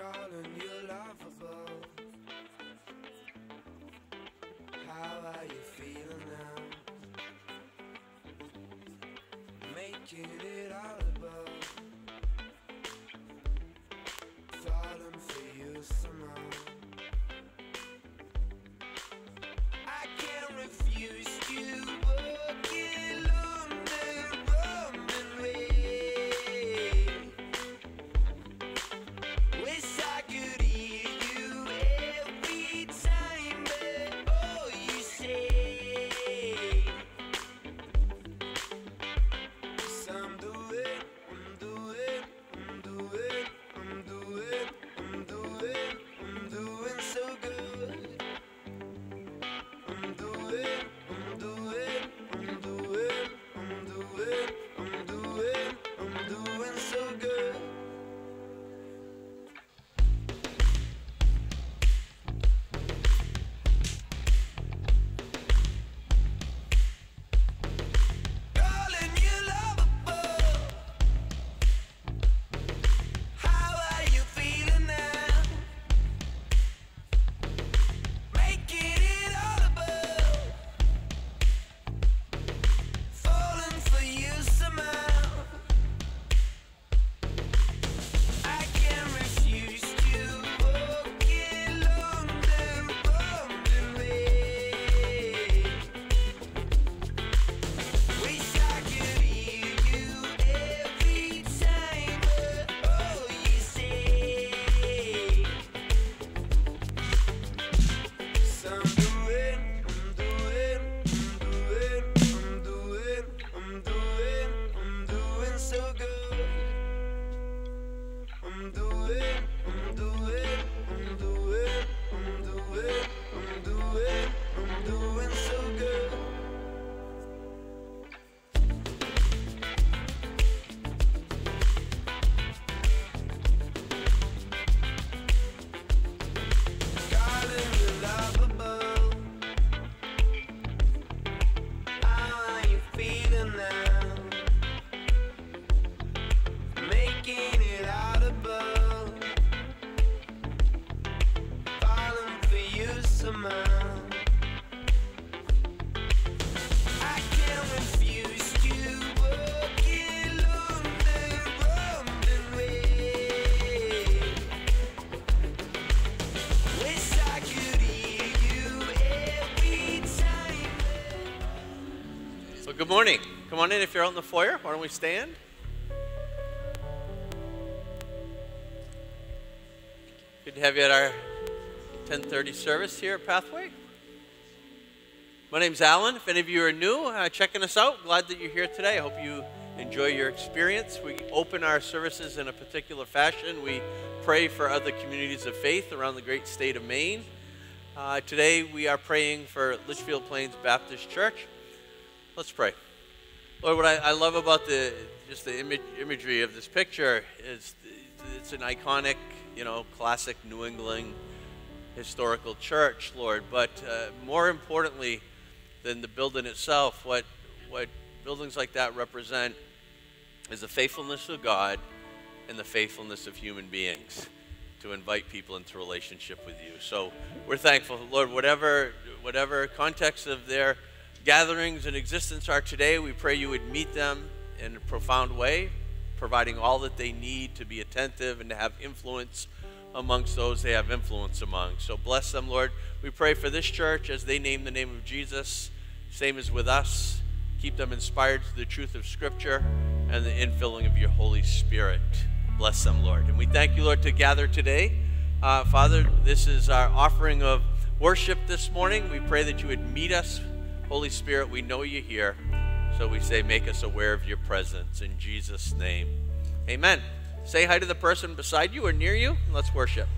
calling you lovable. How are you feeling now? Making it audible. Good morning. Come on in if you're out in the foyer. Why don't we stand? Good to have you at our 10:30 service here at Pathway. My name's Alan. If any of you are new, uh, checking us out, glad that you're here today. I hope you enjoy your experience. We open our services in a particular fashion. We pray for other communities of faith around the great state of Maine. Uh, today we are praying for Litchfield Plains Baptist Church. Let's pray. Lord, what I, I love about the just the image, imagery of this picture is it's an iconic, you know, classic New England historical church, Lord. But uh, more importantly than the building itself, what what buildings like that represent is the faithfulness of God and the faithfulness of human beings to invite people into relationship with you. So we're thankful, Lord, whatever whatever context of their gatherings in existence are today, we pray you would meet them in a profound way, providing all that they need to be attentive and to have influence amongst those they have influence among. So bless them, Lord. We pray for this church as they name the name of Jesus. Same as with us. Keep them inspired to the truth of Scripture and the infilling of your Holy Spirit. Bless them, Lord. And we thank you, Lord, to gather today. Uh, Father, this is our offering of worship this morning. We pray that you would meet us. Holy Spirit, we know you're here. So we say, make us aware of your presence. In Jesus' name, amen. Say hi to the person beside you or near you. Let's worship.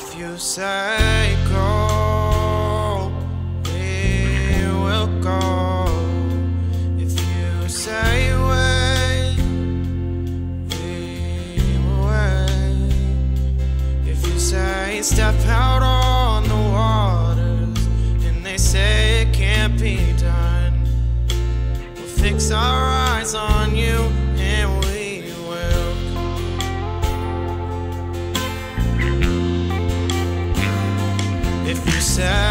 if you say go, we will go. If you say wait, we will wait. If you say step out on the waters, and they say it can't be done, we'll fix our time.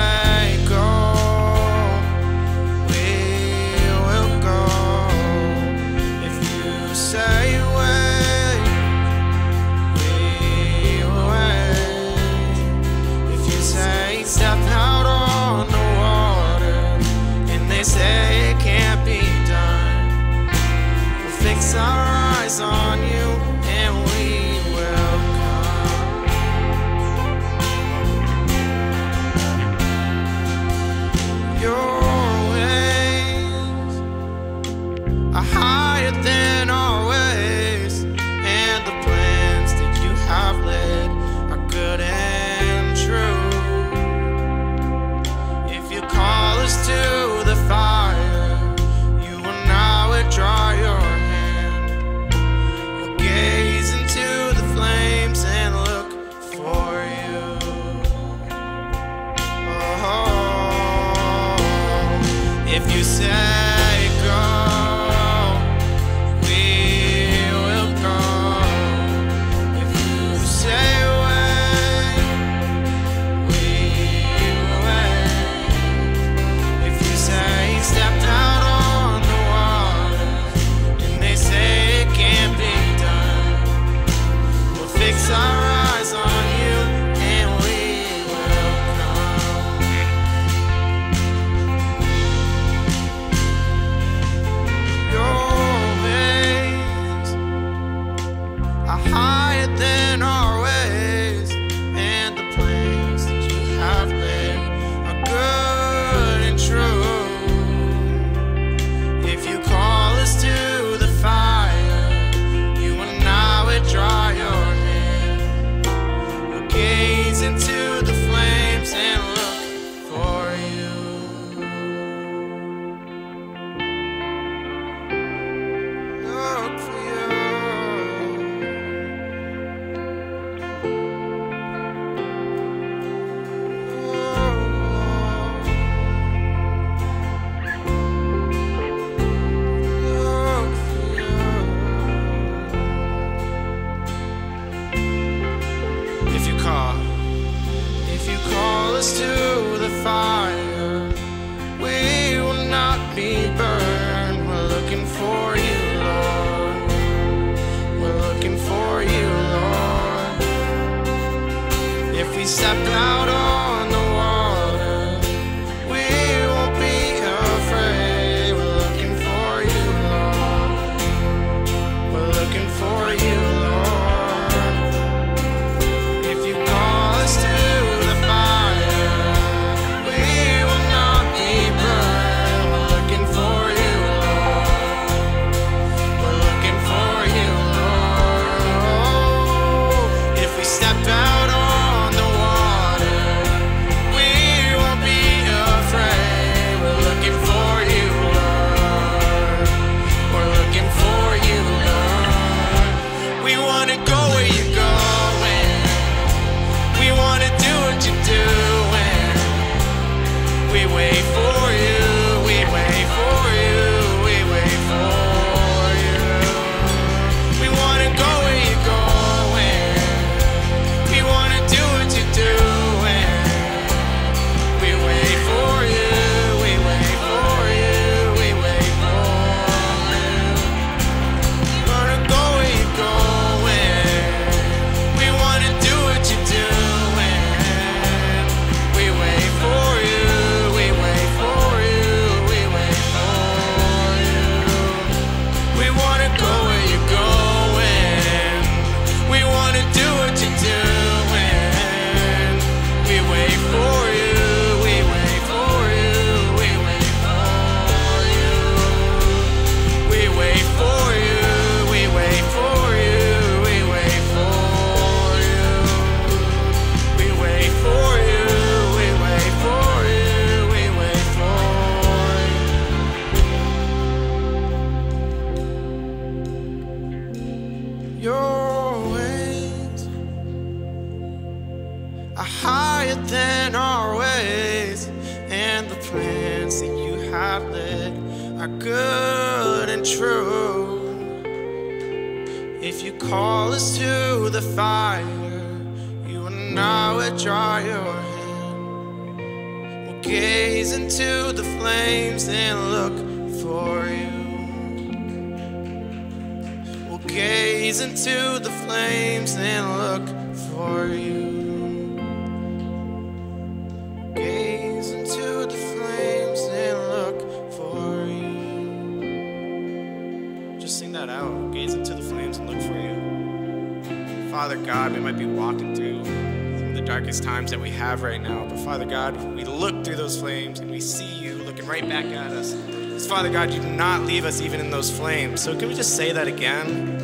have right now. But Father God, we look through those flames and we see you looking right back at us. Father God, you do not leave us even in those flames. So can we just say that again?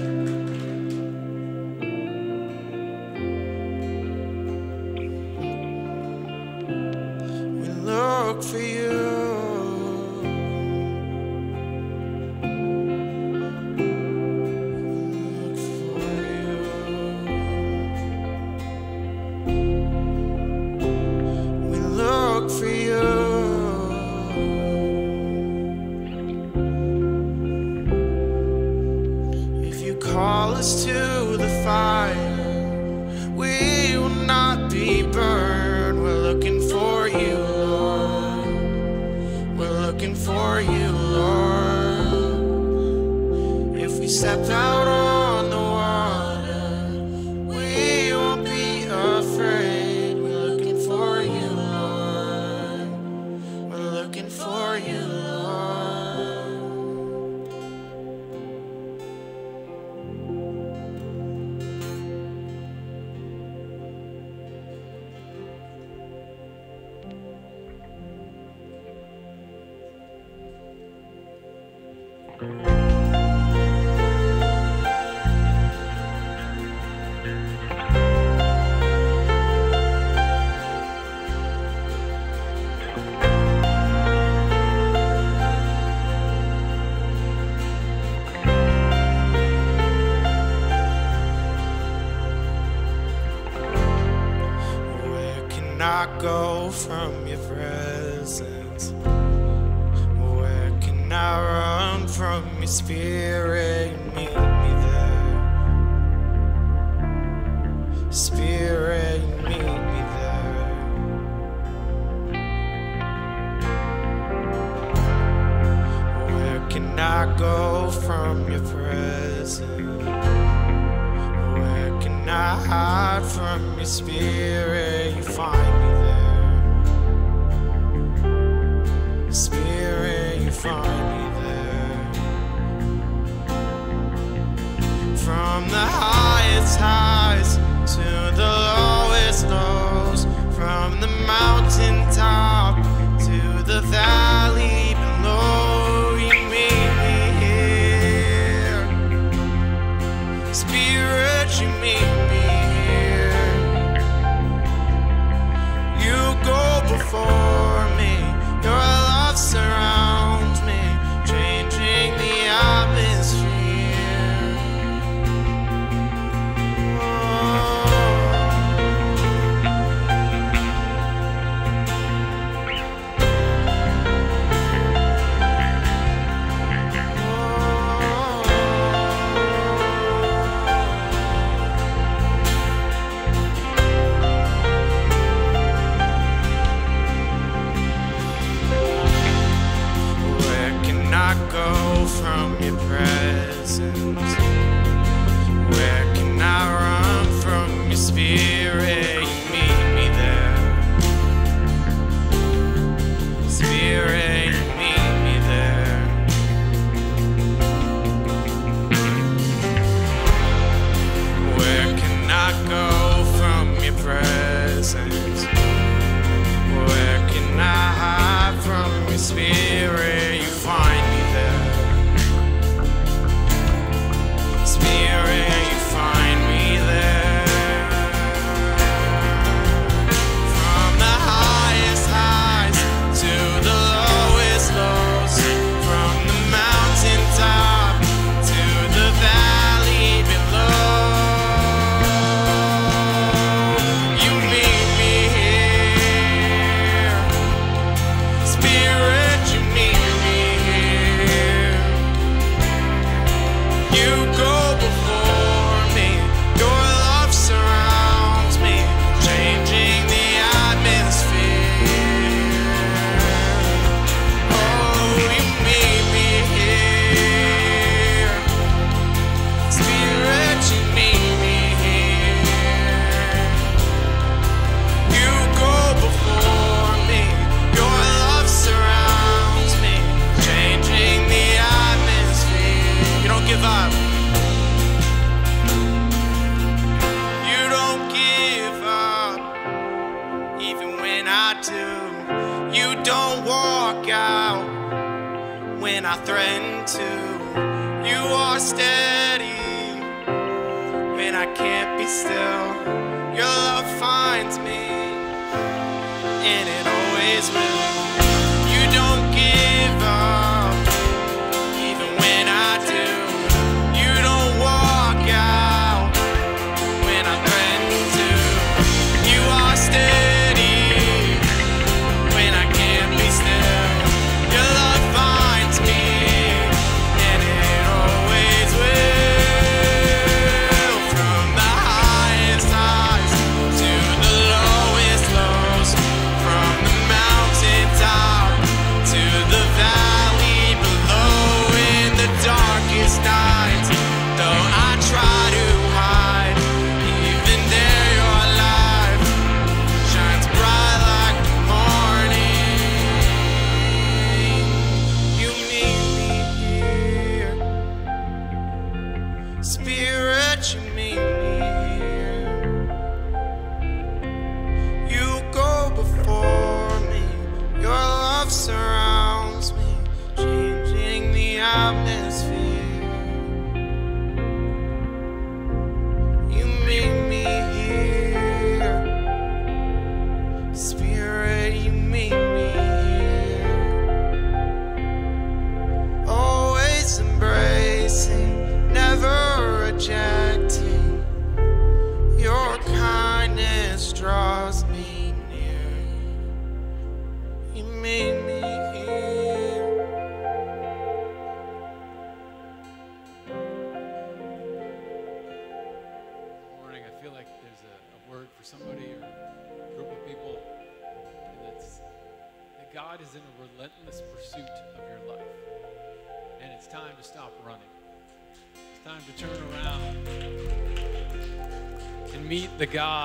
Where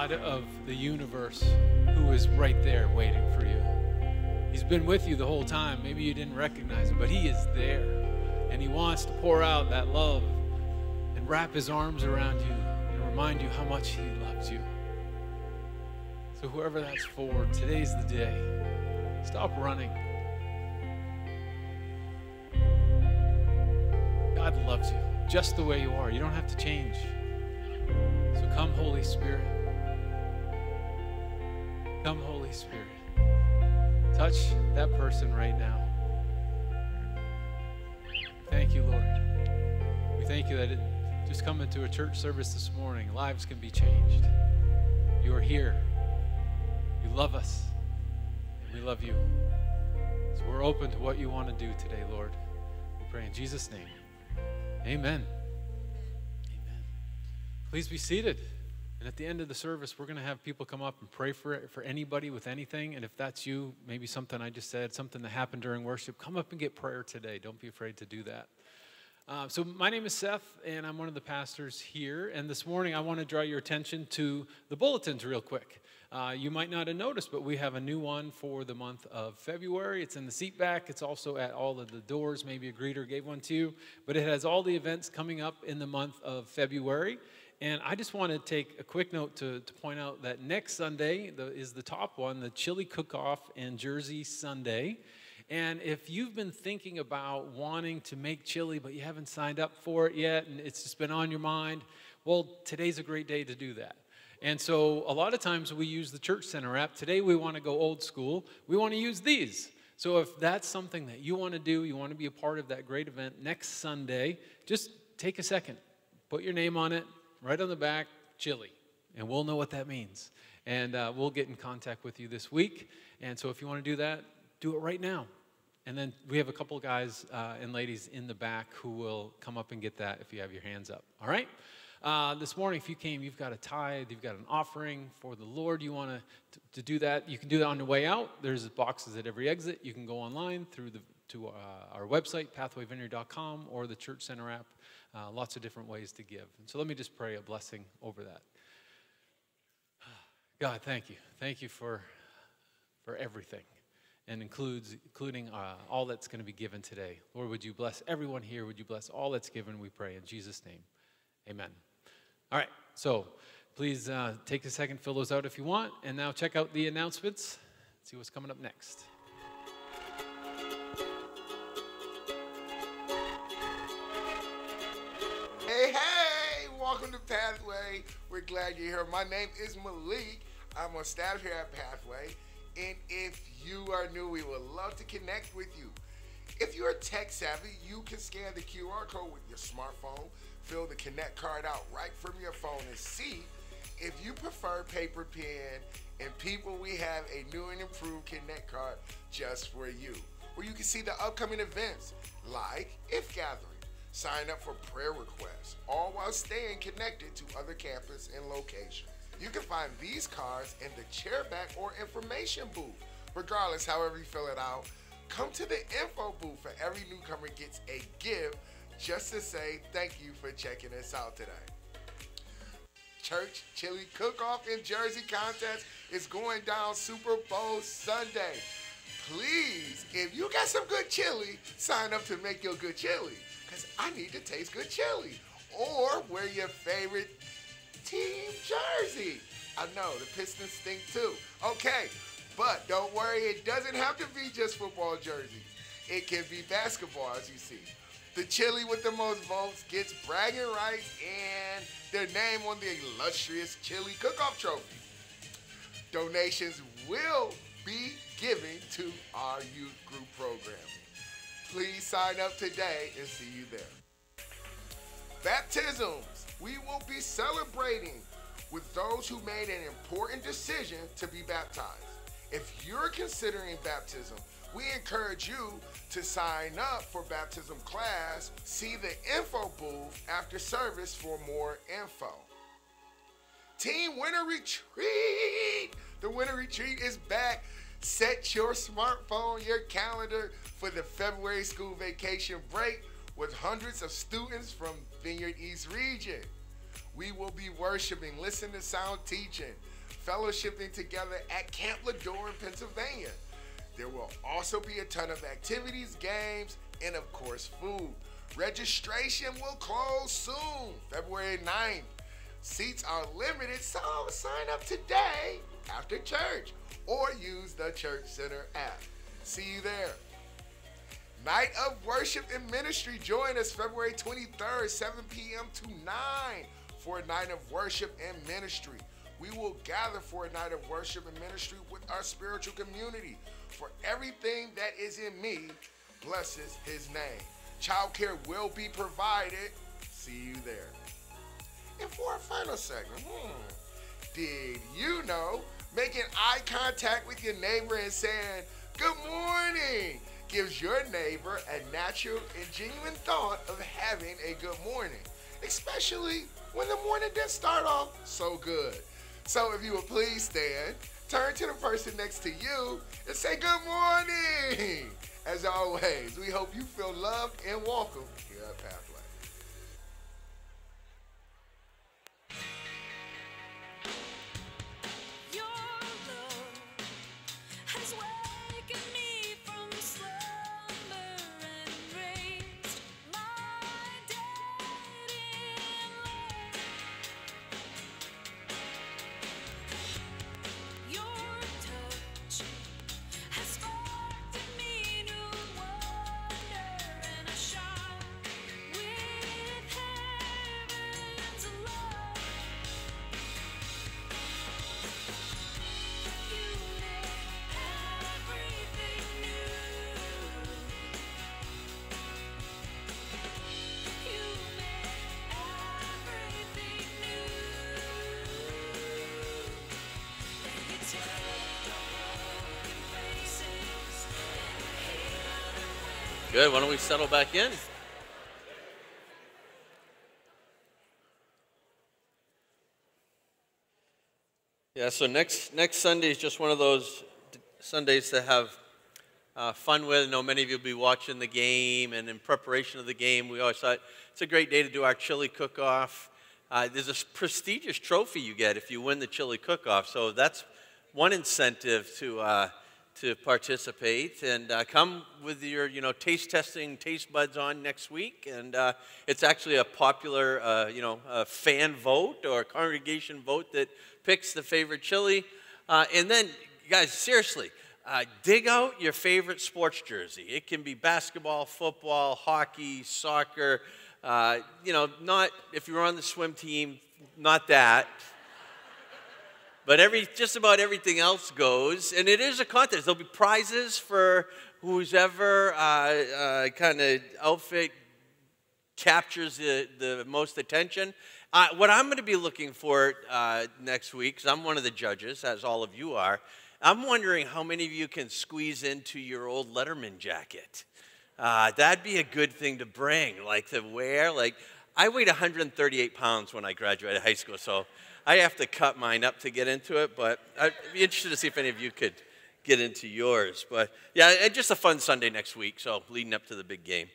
God of the universe who is right there waiting for you. He's been with you the whole time. Maybe you didn't recognize him, but he is there. And he wants to pour out that love and wrap his arms around you and remind you how much he loves you. So, whoever that's for, today's the day. Stop running. God loves you just the way you are. You don't have to change. So, come, Holy Spirit. Come, Holy Spirit. Touch that person right now. Thank you, Lord. We thank you that it, just coming to a church service this morning, lives can be changed. You are here. You love us. And we love you. So we're open to what you want to do today, Lord. We pray in Jesus' name. Amen. Amen. Please be seated. And at the end of the service, we're going to have people come up and pray for it, for anybody with anything. And if that's you, maybe something I just said, something that happened during worship, come up and get prayer today. Don't be afraid to do that. Uh, so, my name is Seth, and I'm one of the pastors here. And this morning, I want to draw your attention to the bulletins real quick. Uh, you might not have noticed, but we have a new one for the month of February. It's in the seat back, it's also at all of the doors. Maybe a greeter gave one to you, but it has all the events coming up in the month of February. And I just want to take a quick note to, to point out that next Sunday the, is the top one, the Chili Cook Off and Jersey Sunday. And if you've been thinking about wanting to make chili, but you haven't signed up for it yet, and it's just been on your mind, well, today's a great day to do that. And so a lot of times we use the Church Center app. Today we want to go old school. We want to use these. So if that's something that you want to do, you want to be a part of that great event next Sunday, just take a second, put your name on it, right on the back, chili, and we'll know what that means. And uh, we'll get in contact with you this week. And so if you want to do that, do it right now. And then we have a couple guys uh, and ladies in the back who will come up and get that if you have your hands up. All right? Uh, this morning, if you came, you've got a tithe, you've got an offering for the Lord. You want to to do that. You can do that on your way out. There's boxes at every exit. You can go online through the to uh, our website, pathwayvineyard.com, or the Church Center app. Uh, lots of different ways to give. And so let me just pray a blessing over that. God, thank you. Thank you for for everything and includes including uh, all that's going to be given today. Lord, would you bless everyone here? Would you bless all that's given? We pray in Jesus' name. Amen. All right, so please uh, take a second, fill those out if you want, and now check out the announcements. See what's coming up next. Welcome to Pathway. We're glad you're here. My name is Malik. I'm on staff here at Pathway. And if you are new, we would love to connect with you. If you're tech savvy, you can scan the QR code with your smartphone, fill the Connect card out right from your phone, and see if you prefer paper pen. And people, we have a new and improved Connect card just for you, where you can see the upcoming events like If Gathering sign up for prayer requests, all while staying connected to other campus and locations. You can find these cards in the chairback or information booth. Regardless, however you fill it out, come to the info booth for every newcomer gets a gift just to say thank you for checking us out today. Church Chili Cook-Off in Jersey contest is going down Super Bowl Sunday. Please, if you got some good chili, sign up to make your good chili. Because I need to taste good chili. Or wear your favorite team jersey. I know, the Pistons stink too. Okay, but don't worry, it doesn't have to be just football jerseys. It can be basketball, as you see. The chili with the most votes gets bragging rights and their name on the illustrious Chili Cook-Off Trophy. Donations will to our youth group program. Please sign up today and see you there. Baptisms. We will be celebrating with those who made an important decision to be baptized. If you're considering baptism, we encourage you to sign up for baptism class. See the info booth after service for more info. Team Winter Retreat. The Winter Retreat is back. Set your smartphone, your calendar for the February school vacation break with hundreds of students from Vineyard East region. We will be worshiping, listening to sound teaching, fellowshipping together at Camp Ladore in Pennsylvania. There will also be a ton of activities, games, and of course, food. Registration will close soon, February 9th. Seats are limited, so sign up today after church or use the Church Center app. See you there. Night of Worship and Ministry. Join us February 23rd, 7 p.m. to 9 for a night of worship and ministry. We will gather for a night of worship and ministry with our spiritual community. For everything that is in me blesses his name. Childcare will be provided. See you there. And for our final segment, hmm, did you know making eye contact with your neighbor and saying, Good morning, gives your neighbor a natural and genuine thought of having a good morning, especially when the morning didn't start off so good. So if you would please stand, turn to the person next to you and say, Good morning. As always, we hope you feel loved and welcome here at Pathway. Good. Why don't we settle back in? Yeah. So next next Sunday is just one of those Sundays to have uh, fun with. I know many of you will be watching the game, and in preparation of the game, we always thought it's a great day to do our chili cook-off. Uh, there's a prestigious trophy you get if you win the chili cook-off, so that's one incentive to uh, to participate and uh, come with your you know taste testing taste buds on next week and uh, it's actually a popular uh, you know fan vote or congregation vote that picks the favorite chili. Uh, and then guys seriously uh, dig out your favorite sports jersey. It can be basketball football hockey soccer uh, you know not if you're on the swim team not that but every just about everything else goes, and it is a contest. There'll be prizes for who's ever uh, uh, kind of outfit captures the, the most attention. Uh, what I'm going to be looking for uh, next week, because I'm one of the judges, as all of you are, I'm wondering how many of you can squeeze into your old Letterman jacket. Uh, that'd be a good thing to bring, like to wear. Like I weighed 138 pounds when I graduated high school, so I have to cut mine up to get into it. But I'd be interested to see if any of you could get into yours. But yeah, just a fun Sunday next week. So leading up to the big game.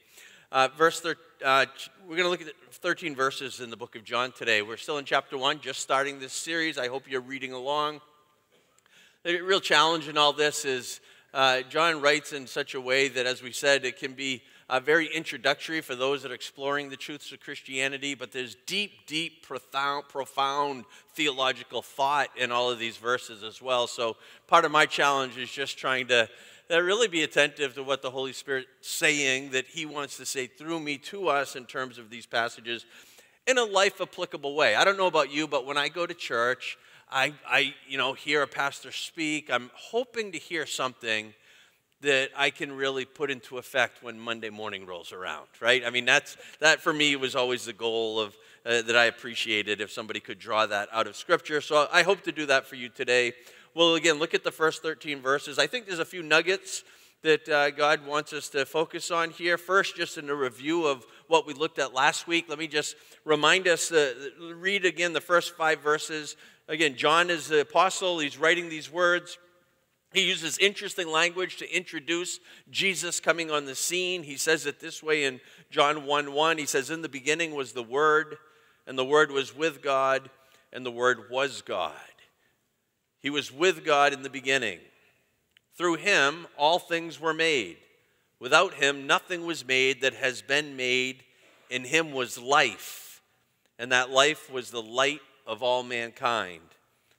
Uh, verse thir- uh, we're going to look at 13 verses in the book of John today. We're still in chapter one, just starting this series. I hope you're reading along. The real challenge in all this is uh, John writes in such a way that, as we said, it can be uh, very introductory for those that are exploring the truths of Christianity, but there's deep, deep, profound, profound theological thought in all of these verses as well. So part of my challenge is just trying to uh, really be attentive to what the Holy Spirit's saying that He wants to say through me to us in terms of these passages in a life applicable way. I don't know about you, but when I go to church, I, I you know, hear a pastor speak. I'm hoping to hear something that I can really put into effect when Monday morning rolls around, right? I mean, that's, that for me was always the goal of, uh, that I appreciated if somebody could draw that out of Scripture. So I hope to do that for you today. Well, again, look at the first 13 verses. I think there's a few nuggets that uh, God wants us to focus on here. First, just in a review of what we looked at last week, let me just remind us, uh, read again the first five verses. Again, John is the apostle, he's writing these words. He uses interesting language to introduce Jesus coming on the scene. He says it this way in John 1 1. He says, In the beginning was the Word, and the Word was with God, and the Word was God. He was with God in the beginning. Through him, all things were made. Without him, nothing was made that has been made. In him was life, and that life was the light of all mankind.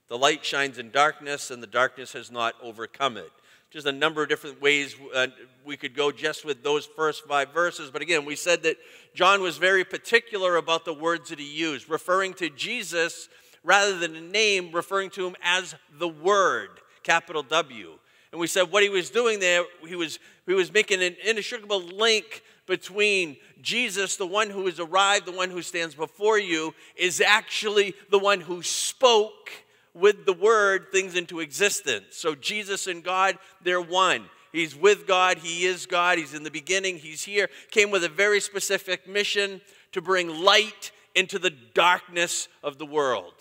The light shines in darkness, and the darkness has not overcome it. Just a number of different ways uh, we could go just with those first five verses. But again, we said that John was very particular about the words that he used, referring to Jesus rather than a name, referring to him as the Word, capital W. And we said what he was doing there, he was, he was making an inextricable link between Jesus, the one who has arrived, the one who stands before you, is actually the one who spoke with the word things into existence. So Jesus and God, they're one. He's with God, He is God, He's in the beginning, He's here. Came with a very specific mission to bring light into the darkness of the world,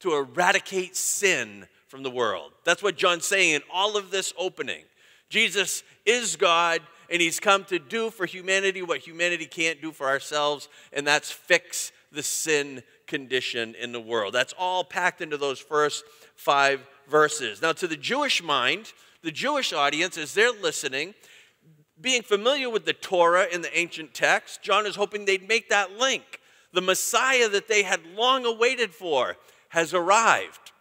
to eradicate sin from the world. That's what John's saying in all of this opening. Jesus is God, and He's come to do for humanity what humanity can't do for ourselves, and that's fix the sin condition in the world. That's all packed into those first five verses. Now, to the Jewish mind, the Jewish audience, as they're listening, being familiar with the Torah in the ancient text, John is hoping they'd make that link. The Messiah that they had long awaited for has arrived.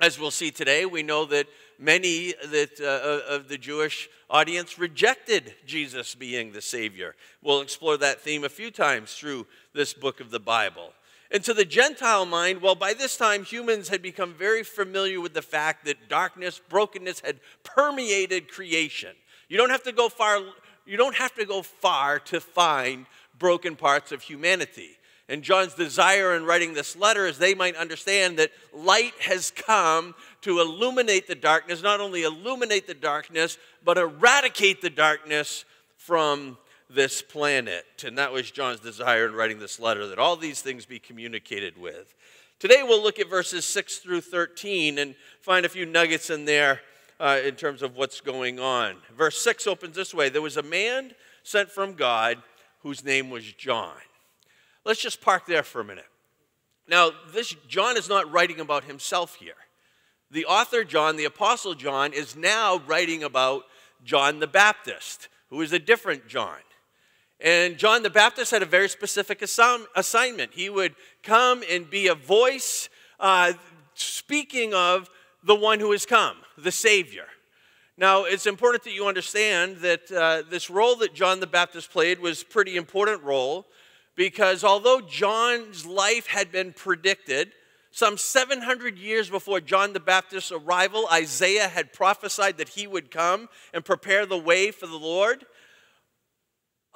As we'll see today, we know that many that, uh, of the Jewish audience rejected Jesus being the Savior. We'll explore that theme a few times through this book of the Bible. And to the Gentile mind, well, by this time, humans had become very familiar with the fact that darkness, brokenness had permeated creation. You don't have to go far, you don't have to go far to find broken parts of humanity. And John's desire in writing this letter is they might understand that light has come to illuminate the darkness, not only illuminate the darkness, but eradicate the darkness from this planet. And that was John's desire in writing this letter, that all these things be communicated with. Today we'll look at verses 6 through 13 and find a few nuggets in there uh, in terms of what's going on. Verse 6 opens this way There was a man sent from God whose name was John. Let's just park there for a minute. Now, this John is not writing about himself here. The author John, the apostle John, is now writing about John the Baptist, who is a different John. And John the Baptist had a very specific assign- assignment. He would come and be a voice uh, speaking of the one who has come, the Savior. Now, it's important that you understand that uh, this role that John the Baptist played was a pretty important role because although John's life had been predicted, some 700 years before John the Baptist's arrival, Isaiah had prophesied that he would come and prepare the way for the Lord.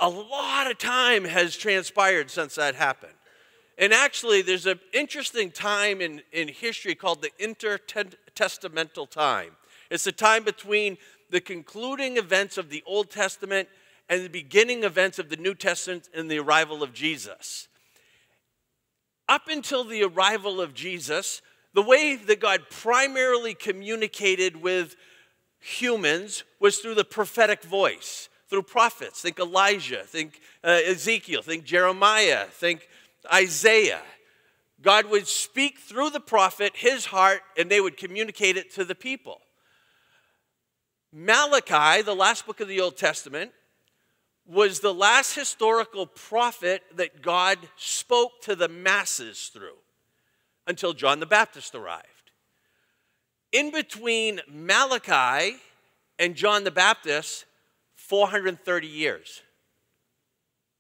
A lot of time has transpired since that happened. And actually, there's an interesting time in, in history called the intertestamental time. It's the time between the concluding events of the Old Testament and the beginning events of the New Testament and the arrival of Jesus. Up until the arrival of Jesus, the way that God primarily communicated with humans was through the prophetic voice, through prophets. Think Elijah, think uh, Ezekiel, think Jeremiah, think Isaiah. God would speak through the prophet his heart, and they would communicate it to the people. Malachi, the last book of the Old Testament, was the last historical prophet that God spoke to the masses through until John the Baptist arrived. In between Malachi and John the Baptist, 430 years.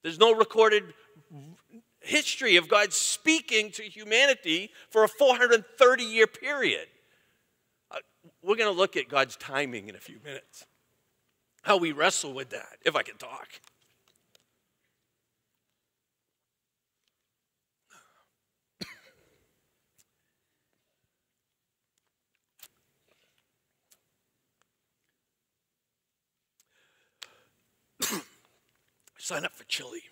There's no recorded history of God speaking to humanity for a 430 year period. Uh, we're going to look at God's timing in a few minutes. how we wrestle with that, if I can talk. Sign up for chili.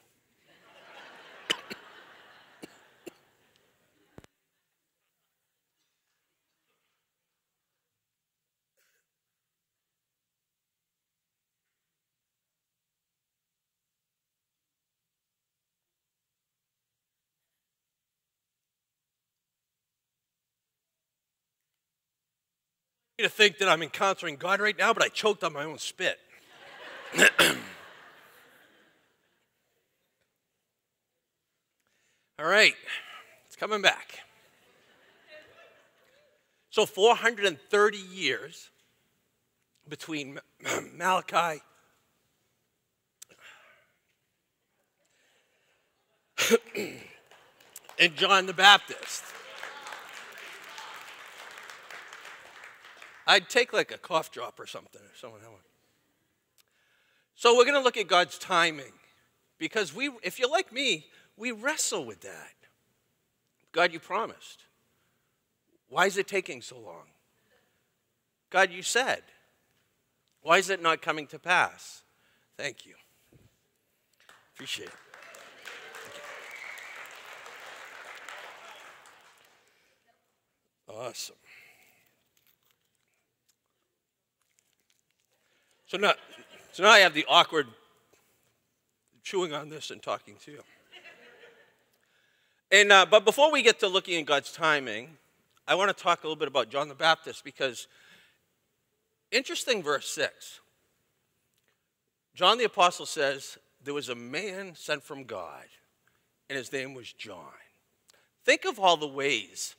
To think that I'm encountering God right now, but I choked on my own spit. All right, it's coming back. So 430 years between Malachi and John the Baptist. I'd take like a cough drop or something if someone had one. So we're going to look at God's timing because we if you're like me, we wrestle with that. God, you promised. Why is it taking so long? God, you said. Why is it not coming to pass? Thank you. Appreciate it. Awesome. So now, so now I have the awkward chewing on this and talking to you. And uh, but before we get to looking at God's timing, I want to talk a little bit about John the Baptist because interesting verse six. John the apostle says there was a man sent from God, and his name was John. Think of all the ways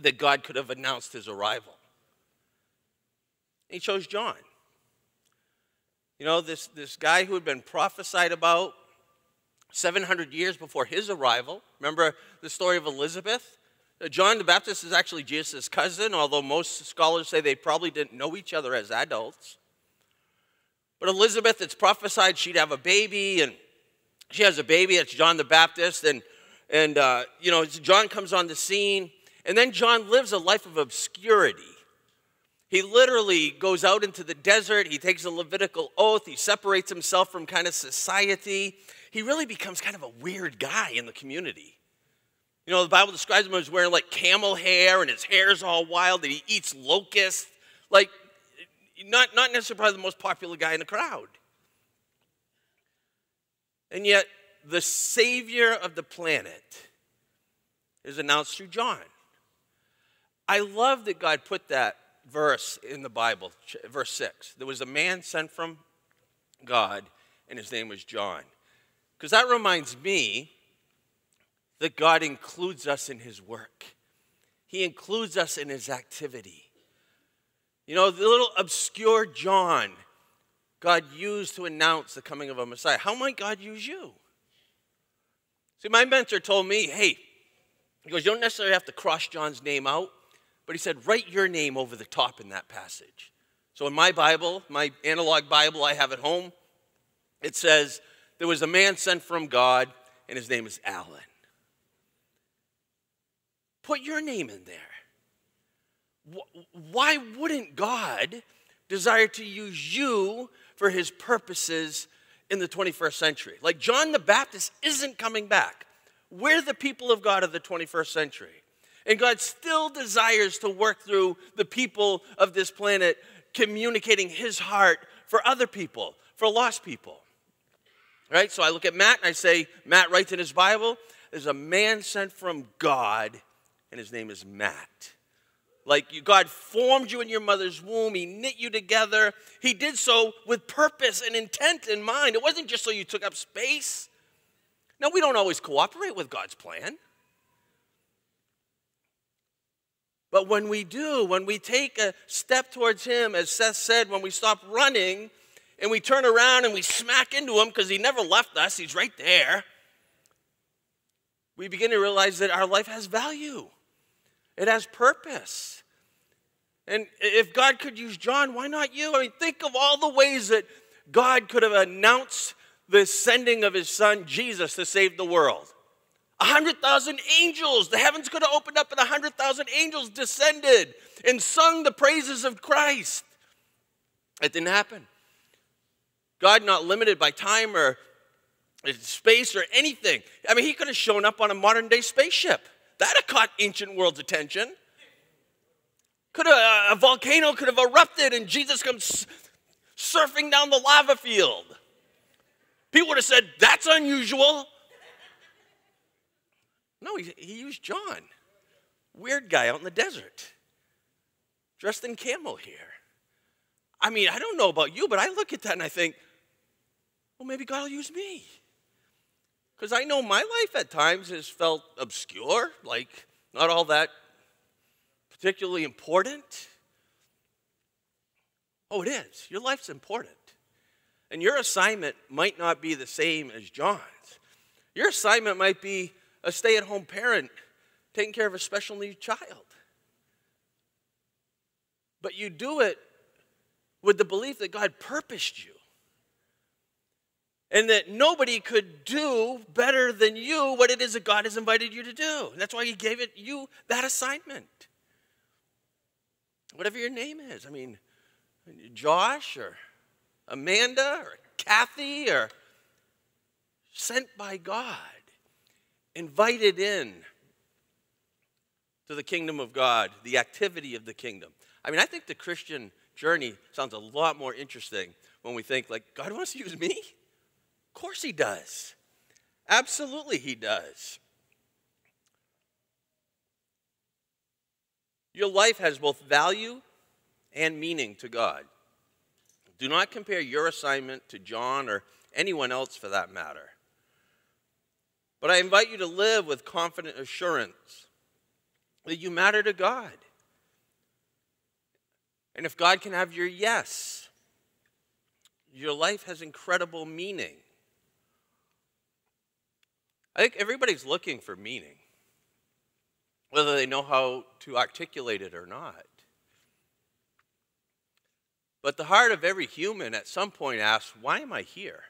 that God could have announced his arrival. He chose John. You know, this, this guy who had been prophesied about 700 years before his arrival. Remember the story of Elizabeth? Uh, John the Baptist is actually Jesus' cousin, although most scholars say they probably didn't know each other as adults. But Elizabeth, it's prophesied she'd have a baby, and she has a baby. It's John the Baptist, and and uh, you know John comes on the scene, and then John lives a life of obscurity. He literally goes out into the desert. He takes a Levitical oath. He separates himself from kind of society. He really becomes kind of a weird guy in the community. You know, the Bible describes him as wearing like camel hair and his hair's all wild, and he eats locusts. Like, not, not necessarily the most popular guy in the crowd. And yet, the savior of the planet is announced through John. I love that God put that verse in the Bible, verse 6. There was a man sent from God, and his name was John. Because that reminds me that God includes us in his work, he includes us in his activity. You know, the little obscure John God used to announce the coming of a Messiah. How might God use you? See, my mentor told me, hey, he goes, you don't necessarily have to cross John's name out, but he said, write your name over the top in that passage. So in my Bible, my analog Bible I have at home, it says, there was a man sent from God, and his name is Alan. Put your name in there. Why wouldn't God desire to use you for his purposes in the 21st century? Like John the Baptist isn't coming back. We're the people of God of the 21st century. And God still desires to work through the people of this planet, communicating his heart for other people, for lost people. Right? So I look at Matt and I say, Matt writes in his Bible, there's a man sent from God, and his name is Matt. Like you, God formed you in your mother's womb, He knit you together. He did so with purpose and intent in mind. It wasn't just so you took up space. Now, we don't always cooperate with God's plan. But when we do, when we take a step towards Him, as Seth said, when we stop running and we turn around and we smack into Him because He never left us, He's right there, we begin to realize that our life has value, it has purpose. And if God could use John, why not you? I mean, think of all the ways that God could have announced the sending of his son Jesus to save the world. A hundred thousand angels, the heavens could have opened up and a hundred thousand angels descended and sung the praises of Christ. It didn't happen. God not limited by time or uh, space or anything. I mean, he could have shown up on a modern day spaceship. That'd have caught ancient world's attention. Could have, uh, a volcano could have erupted and Jesus comes surfing down the lava field. People would have said, that's unusual. No, he, he used John, weird guy out in the desert, dressed in camel hair. I mean, I don't know about you, but I look at that and I think, well, maybe God will use me. Because I know my life at times has felt obscure, like not all that particularly important. Oh, it is. Your life's important. And your assignment might not be the same as John's. Your assignment might be a stay at home parent taking care of a special needs child. But you do it with the belief that God purposed you and that nobody could do better than you what it is that God has invited you to do. And that's why He gave it you that assignment. Whatever your name is. I mean, Josh or Amanda or Kathy or sent by God, invited in to the kingdom of God, the activity of the kingdom. I mean, I think the Christian journey sounds a lot more interesting when we think, like, God wants to use me? Of course He does. Absolutely, He does. Your life has both value and meaning to God. Do not compare your assignment to John or anyone else for that matter. But I invite you to live with confident assurance that you matter to God. And if God can have your yes, your life has incredible meaning. I think everybody's looking for meaning, whether they know how to articulate it or not. But the heart of every human at some point asks, Why am I here?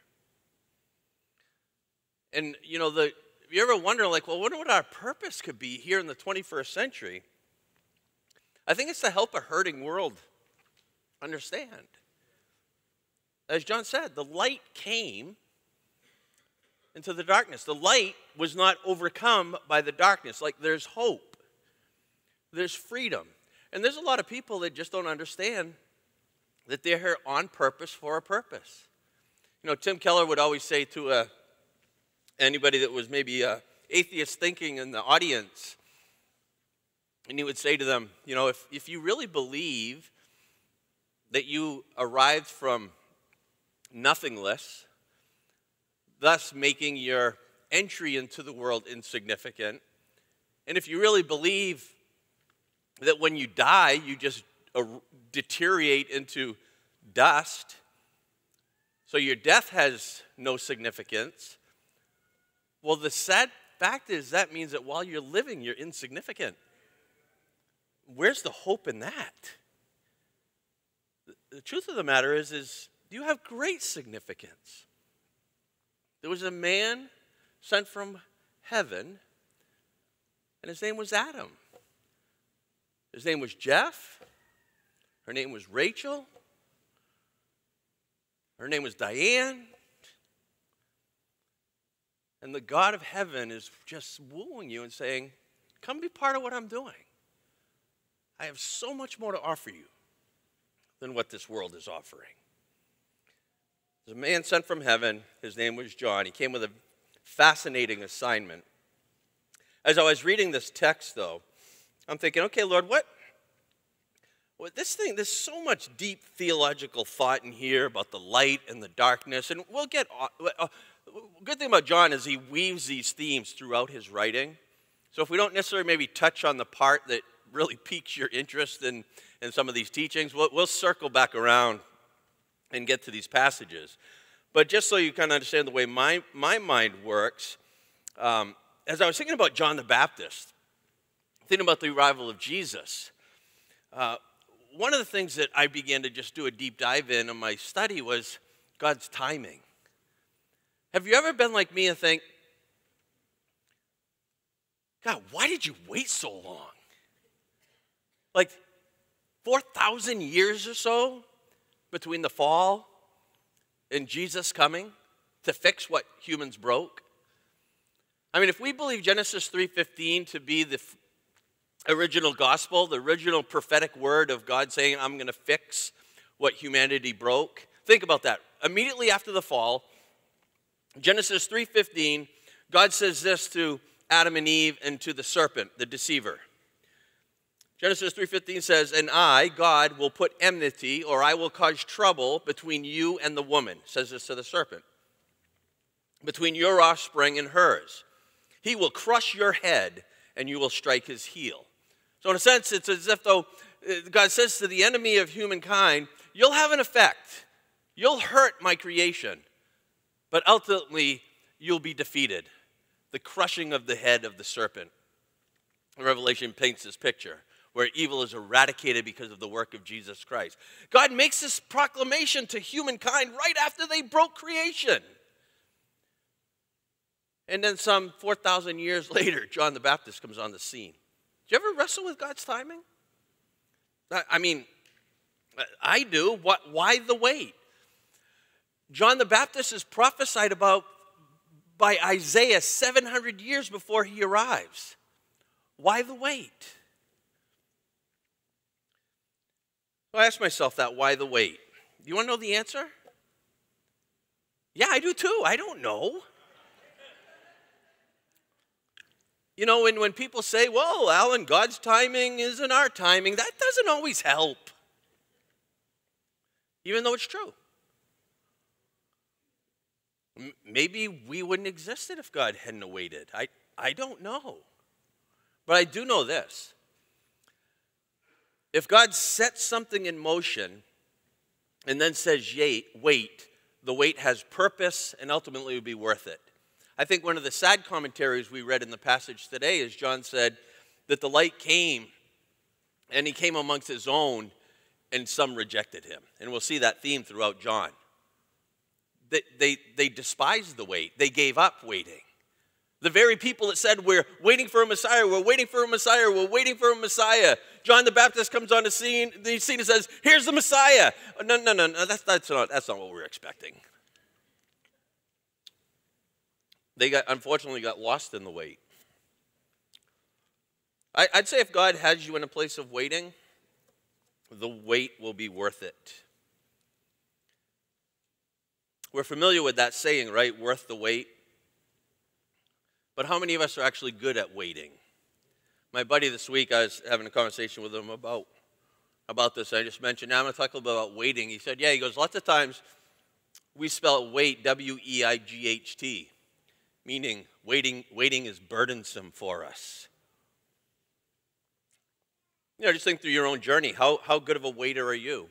And, you know, the, if you ever wonder, like, well, what our purpose could be here in the 21st century? I think it's to help a hurting world understand. As John said, the light came into the darkness. The light was not overcome by the darkness. Like, there's hope, there's freedom. And there's a lot of people that just don't understand that they're here on purpose for a purpose. You know, Tim Keller would always say to uh, anybody that was maybe uh, atheist thinking in the audience, and he would say to them, you know, if, if you really believe that you arrived from nothingness, thus making your entry into the world insignificant, and if you really believe that when you die, you just deteriorate into dust, so your death has no significance. Well, the sad fact is that means that while you're living, you're insignificant. Where's the hope in that? The truth of the matter is, is you have great significance. There was a man sent from heaven, and his name was Adam. His name was Jeff. Her name was Rachel. Her name was Diane. And the God of heaven is just wooing you and saying, Come be part of what I'm doing. I have so much more to offer you than what this world is offering. There's a man sent from heaven. His name was John. He came with a fascinating assignment. As I was reading this text, though, I'm thinking, okay, Lord, what? Well, this thing, there's so much deep theological thought in here about the light and the darkness, and we'll get. Uh, good thing about John is he weaves these themes throughout his writing. So if we don't necessarily maybe touch on the part that really piques your interest in, in some of these teachings, we'll, we'll circle back around and get to these passages. But just so you kind of understand the way my, my mind works, um, as I was thinking about John the Baptist, thinking about the arrival of Jesus, uh, one of the things that I began to just do a deep dive in in my study was God's timing. Have you ever been like me and think, God, why did you wait so long? Like 4,000 years or so between the fall and Jesus coming to fix what humans broke? I mean, if we believe Genesis 3:15 to be the f- original gospel, the original prophetic word of God saying, "I'm going to fix what humanity broke." Think about that. Immediately after the fall, Genesis 3:15, God says this to Adam and Eve and to the serpent, the deceiver. Genesis 3:15 says, "And I, God, will put enmity or I will cause trouble between you and the woman." Says this to the serpent. Between your offspring and hers. He will crush your head and you will strike his heel. So in a sense it's as if though uh, God says to the enemy of humankind, you'll have an effect. You'll hurt my creation, but ultimately you'll be defeated. The crushing of the head of the serpent. Revelation paints this picture where evil is eradicated because of the work of Jesus Christ. God makes this proclamation to humankind right after they broke creation. And then, some 4,000 years later, John the Baptist comes on the scene. Do you ever wrestle with God's timing? I- mean, I do. Why the wait? John the Baptist is prophesied about by Isaiah 700 years before he arrives. Why the wait? So I asked myself that why the wait? Do you want to know the answer? Yeah, I do too. I don't know. You know, when, when people say, well, Alan, God's timing isn't our timing, that doesn't always help. Even though it's true. M- Maybe we wouldn't existed if God hadn't waited. I, I don't know. But I do know this. If God sets something in motion and then says, "Yay, wait, the wait has purpose and ultimately will be worth it. I think one of the sad commentaries we read in the passage today is John said that the light came and he came amongst his own and some rejected him. And we'll see that theme throughout John. They, they, they despised the wait, they gave up waiting. The very people that said, We're waiting for a Messiah, we're waiting for a Messiah, we're waiting for a Messiah. John the Baptist comes on the scene, the scene and says, Here's the Messiah. Uh, no, no, no, no, that's, that's, not, that's not what we're expecting. They got, unfortunately got lost in the wait. I, I'd say if God has you in a place of waiting, the wait will be worth it. We're familiar with that saying, right? Worth the wait. But how many of us are actually good at waiting? My buddy this week, I was having a conversation with him about, about this. I just mentioned, now I'm going to talk a little bit about waiting. He said, Yeah, he goes, lots of times we spell wait W E I G H T, meaning waiting, waiting is burdensome for us. You know, just think through your own journey. How, how good of a waiter are you?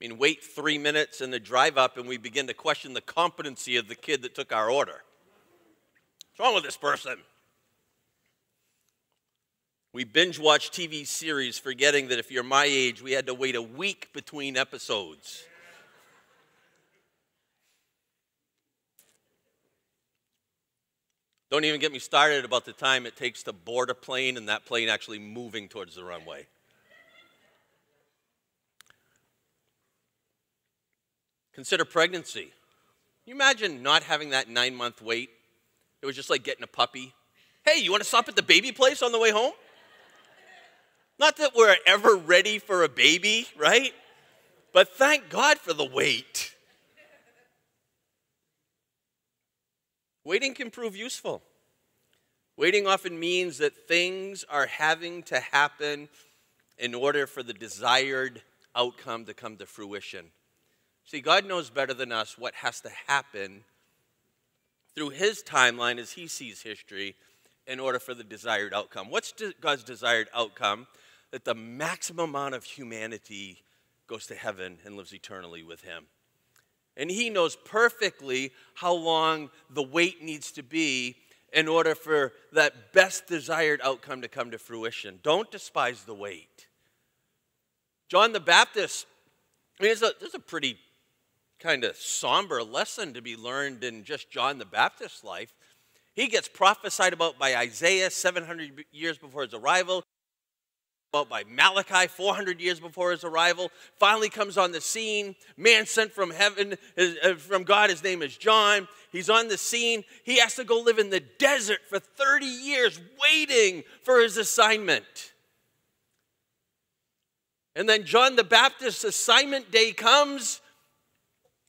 I mean, wait three minutes in the drive up, and we begin to question the competency of the kid that took our order. Wrong with this person? We binge watch TV series forgetting that if you're my age, we had to wait a week between episodes. Don't even get me started about the time it takes to board a plane and that plane actually moving towards the runway. Consider pregnancy. Can you imagine not having that nine month wait? It was just like getting a puppy. Hey, you want to stop at the baby place on the way home? Not that we're ever ready for a baby, right? But thank God for the wait. Waiting can prove useful. Waiting often means that things are having to happen in order for the desired outcome to come to fruition. See, God knows better than us what has to happen through His timeline as He sees history in order for the desired outcome. What's God's desired outcome? That the maximum amount of humanity goes to heaven and lives eternally with Him. And He knows perfectly how long the wait needs to be in order for that best desired outcome to come to fruition. Don't despise the wait. John the Baptist, I mean, a, there's a pretty kind of somber lesson to be learned in just John the Baptist's life. He gets prophesied about by Isaiah 700 years before his arrival, about by Malachi 400 years before his arrival. Finally comes on the scene. Man sent from heaven, uh, from God. His name is John. He's on the scene. He has to go live in the desert for 30 years, waiting for his assignment. And then John the Baptist's assignment day comes.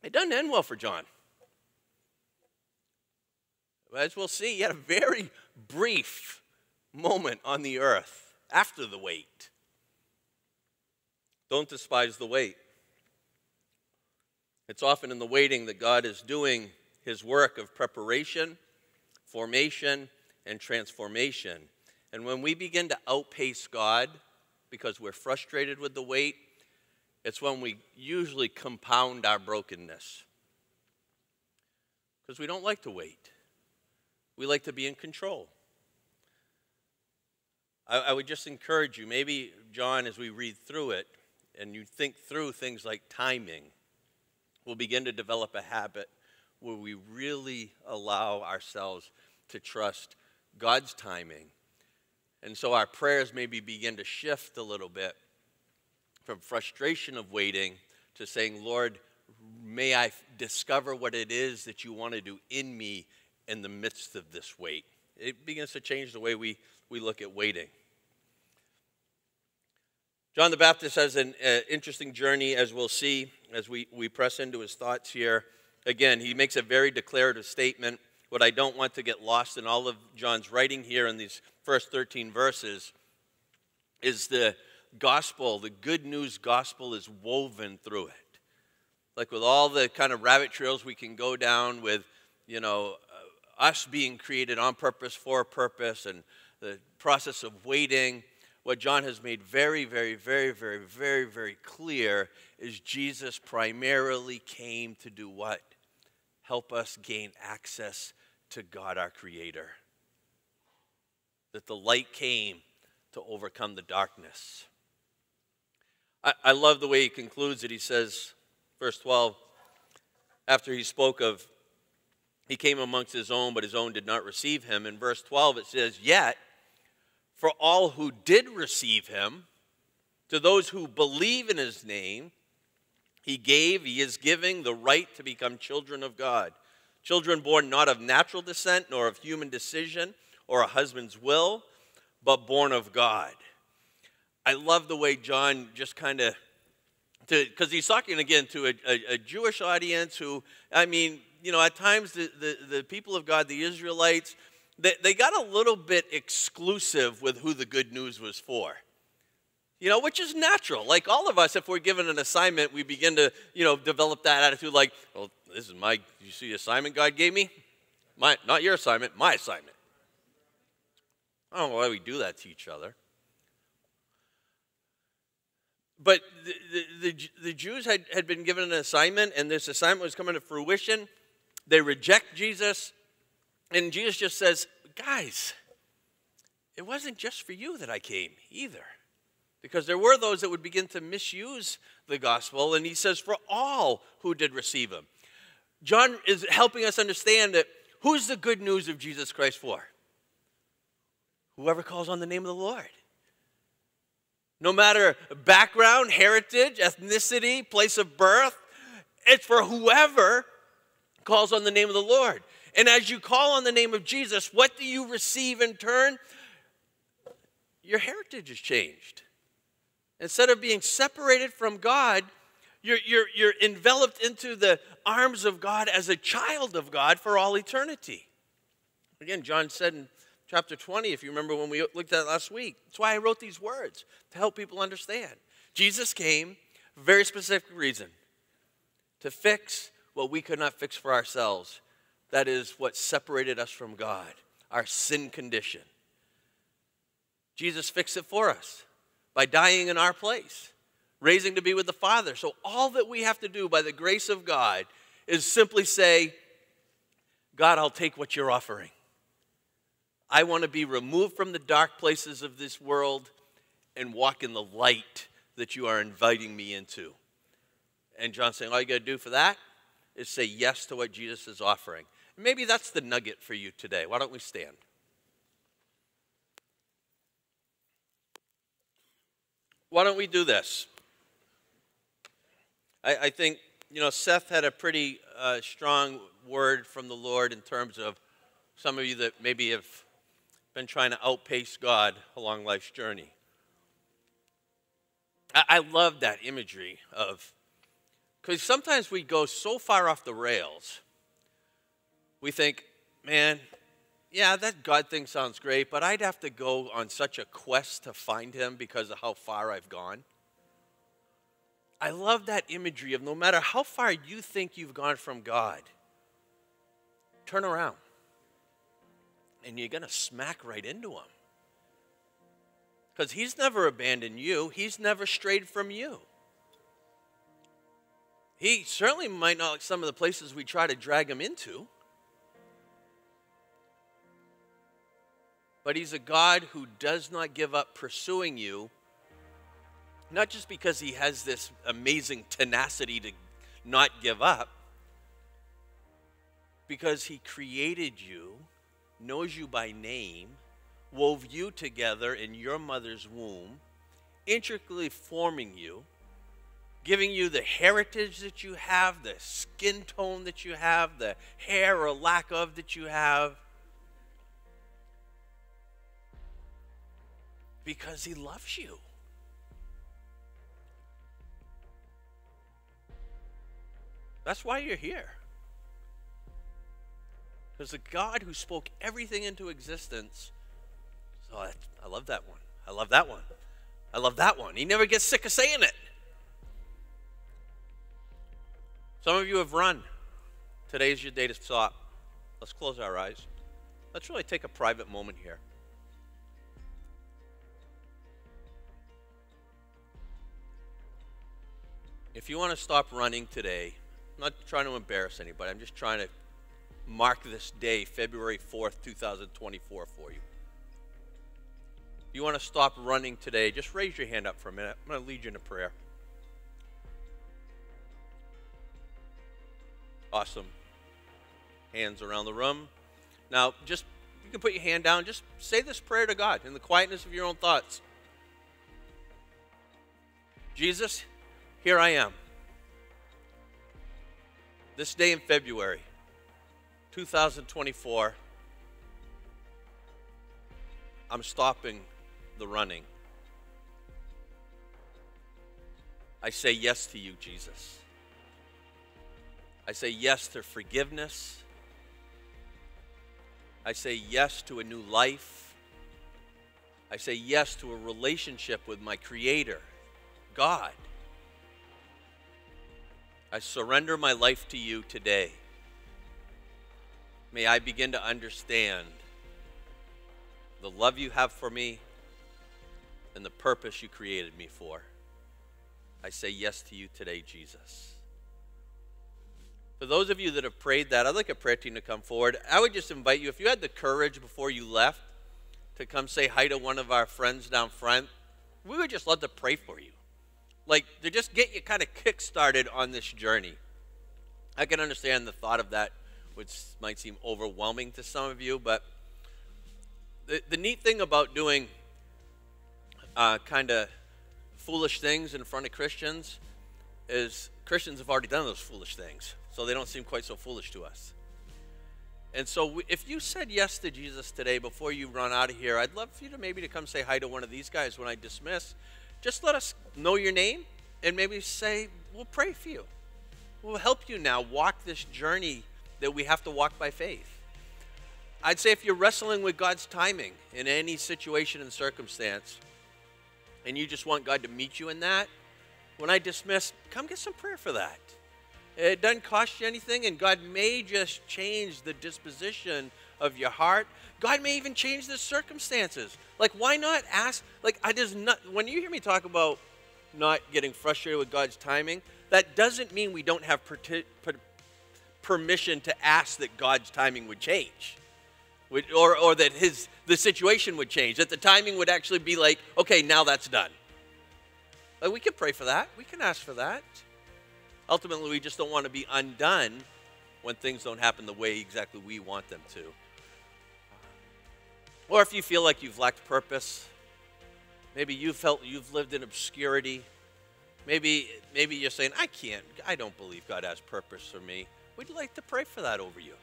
It doesn't end well for John. As we'll see, he had a very brief moment on the earth after the wait. Don't despise the wait. It's often in the waiting that God is doing his work of preparation, formation, and transformation. And when we begin to outpace God because we're frustrated with the wait, it's when we usually compound our brokenness. Because we don't like to wait. We like to be in control. I, I, would just encourage you, maybe, John, as we read through it and you think through things like timing, we'll begin to develop a habit where we really allow ourselves to trust God's timing. And so our prayers maybe begin to shift a little bit from frustration of waiting to saying, Lord, may I discover what it is that you want to do in me in the midst of this wait. It begins to change the way we, we look at waiting. John the Baptist has an uh, interesting journey, as we'll see as we, we press into his thoughts here. Again, he makes a very declarative statement. What I don't want to get lost in all of John's writing here in these first 13 verses is the gospel, the good news gospel is woven through it. Like with all the kind of rabbit trails we can go down with, you know, uh, us being created on purpose for a purpose and the process of waiting, what John has made very, very, very, very, very, very clear is Jesus primarily came to do what? Help us gain access to God our Creator. That the light came to overcome the darkness. I, I love the way he concludes it. He says, verse 12, after he spoke of he came amongst his own, but his own did not receive him. In verse 12, it says, Yet, for all who did receive him, to those who believe in his name, he gave, he is giving the right to become children of God. Children born not of natural descent, nor of human decision, or a husband's will, but born of God. I love the way John just kind of, because he's talking again to a, a, a Jewish audience who, I mean, you know, at times the, the, the people of God, the Israelites, they, they got a little bit exclusive with who the good news was for. You know, which is natural. Like all of us, if we're given an assignment, we begin to, you know, develop that attitude like, well, this is my, you see the assignment God gave me? My, not your assignment, my assignment. I don't know why we do that to each other. But the, the, the, Jews had, had been given an assignment, and this assignment was coming to fruition. They reject Jesus. And Jesus just says, Guys, it wasn't just for you that I came either. Because there were those that would begin to misuse the gospel. And he says, For all who did receive him. John is helping us understand that who's the good news of Jesus Christ for? Whoever calls on the name of the Lord. No matter background, heritage, ethnicity, place of birth, it's for whoever calls on the name of the Lord. And as you call on the name of Jesus, what do you receive in turn? Your heritage is changed. Instead of being separated from God, you're, you're, you're enveloped into the arms of God as a child of God for all eternity. Again, John said in chapter 20, if you remember when we looked at last week, that's why I wrote these words to help people understand. Jesus came for a very specific reason to fix what we could not fix for ourselves. That is what separated us from God, our sin condition. Jesus fixed it for us by dying in our place, raising to be with the Father. So, all that we have to do by the grace of God is simply say, God, I'll take what you're offering. I want to be removed from the dark places of this world and walk in the light that you are inviting me into. And John's saying, all you got to do for that is say yes to what Jesus is offering. Maybe that's the nugget for you today. Why don't we stand? Why don't we do this? I, I think, you know, Seth had a pretty uh, strong word from the Lord in terms of some of you that maybe have been trying to outpace God along life's journey. I, I love that imagery of, because sometimes we go so far off the rails, we think, man, yeah, that God thing sounds great, but I'd have to go on such a quest to find him because of how far I've gone. I love that imagery of no matter how far you think you've gone from God, turn around and you're going to smack right into him. Because he's never abandoned you, he's never strayed from you. He certainly might not like some of the places we try to drag him into. But he's a God who does not give up pursuing you, not just because he has this amazing tenacity to not give up, because he created you, knows you by name, wove you together in your mother's womb, intricately forming you, giving you the heritage that you have, the skin tone that you have, the hair or lack of that you have. Because he loves you. That's why you're here. Because the God who spoke everything into existence. So I, I love that one. I love that one. I love that one. He never gets sick of saying it. Some of you have run. Today's your day to stop. Let's close our eyes. Let's really take a private moment here. If you want to stop running today, I'm not trying to embarrass anybody. I'm just trying to mark this day, February 4th, 2024, for you. If you want to stop running today, just raise your hand up for a minute. I'm going to lead you in a prayer. Awesome. Hands around the room. Now, just you can put your hand down. Just say this prayer to God in the quietness of your own thoughts. Jesus, here I am. This day in February 2024, I'm stopping the running. I say yes to you, Jesus. I say yes to forgiveness. I say yes to a new life. I say yes to a relationship with my Creator, God. I surrender my life to you today. May I begin to understand the love you have for me and the purpose you created me for. I say yes to you today, Jesus. For those of you that have prayed that, I'd like a prayer team to come forward. I would just invite you, if you had the courage before you left to come say hi to one of our friends down front, we would just love to pray for you. Like to just get you kind of kick started on this journey. I can understand the thought of that, which might seem overwhelming to some of you, but the, the neat thing about doing uh, kind of foolish things in front of Christians is Christians have already done those foolish things, so they don't seem quite so foolish to us. And so, if you said yes to Jesus today before you run out of here, I'd love for you to maybe to come say hi to one of these guys when I dismiss. Just let us know your name and maybe say we'll pray for you. We'll help you now walk this journey that we have to walk by faith. I'd say if you're wrestling with God's timing in any situation and circumstance, and you just want God to meet you in that, when I dismiss, come get some prayer for that. It doesn't cost you anything, and God may just change the disposition of your heart. God may even change the circumstances. Like, why not ask? Like, I just not. When you hear me talk about not getting frustrated with God's timing, that doesn't mean we don't have permission to ask that God's timing would change or, or that his the situation would change that the timing would actually be like okay now that's done Like we can pray for that. We can ask for that. Ultimately, we just don't want to be undone when things don't happen the way exactly we want them to. Or if you feel like you've lacked purpose, maybe you felt you've lived in obscurity. Maybe maybe you're saying, I can't, I don't believe God has purpose for me. We'd like to pray for that over you.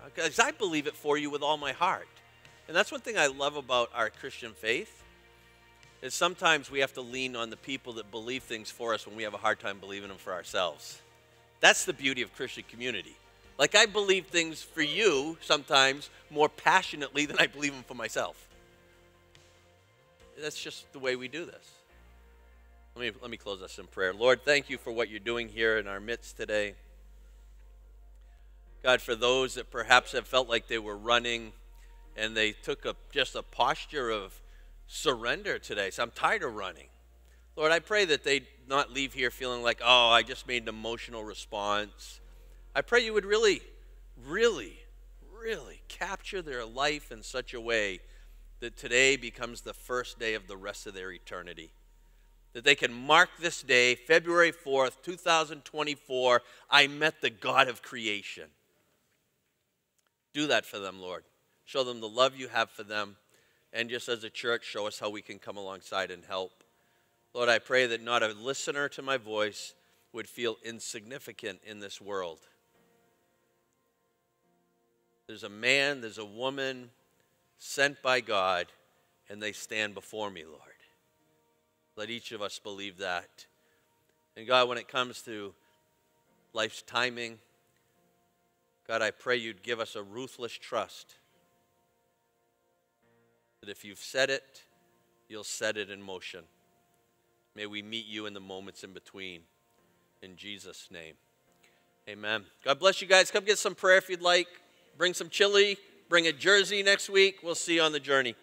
Uh, because I believe it for you with all my heart. And that's one thing I love about our Christian faith is sometimes we have to lean on the people that believe things for us when we have a hard time believing them for ourselves. That's the beauty of Christian community. Like I believe things for you sometimes more passionately than I believe them for myself. That's just the way we do this. Let me, let me close us in prayer. Lord, thank you for what you're doing here in our midst today. God, for those that perhaps have felt like they were running and they took a, just a posture of surrender today. So I'm tired of running. Lord, I pray that they not leave here feeling like, oh, I just made an emotional response. I pray you would really, really, really capture their life in such a way that today becomes the first day of the rest of their eternity. That they can mark this day, February 4th, 2024. I met the God of creation. Do that for them, Lord. Show them the love you have for them. And just as a church, show us how we can come alongside and help. Lord, I pray that not a listener to my voice would feel insignificant in this world. There's a man, there's a woman sent by God, and they stand before me, Lord. Let each of us believe that. And God, when it comes to life's timing, God, I pray you'd give us a ruthless trust that if you've said it, you'll set it in motion. May we meet you in the moments in between. In Jesus' name. Amen. God bless you guys. Come get some prayer if you'd like. Bring some chili. Bring a jersey next week. We'll see you on the journey.